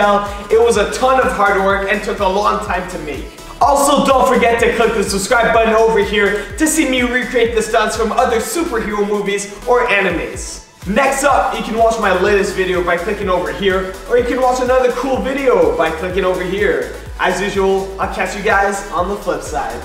tell, it was a ton of hard work and took a long time to make. Also, don't forget to click the subscribe button over here to see me recreate the stunts from other superhero movies or animes. Next up, you can watch my latest video by clicking over here, or you can watch another cool video by clicking over here. As usual, I'll catch you guys on the flip side.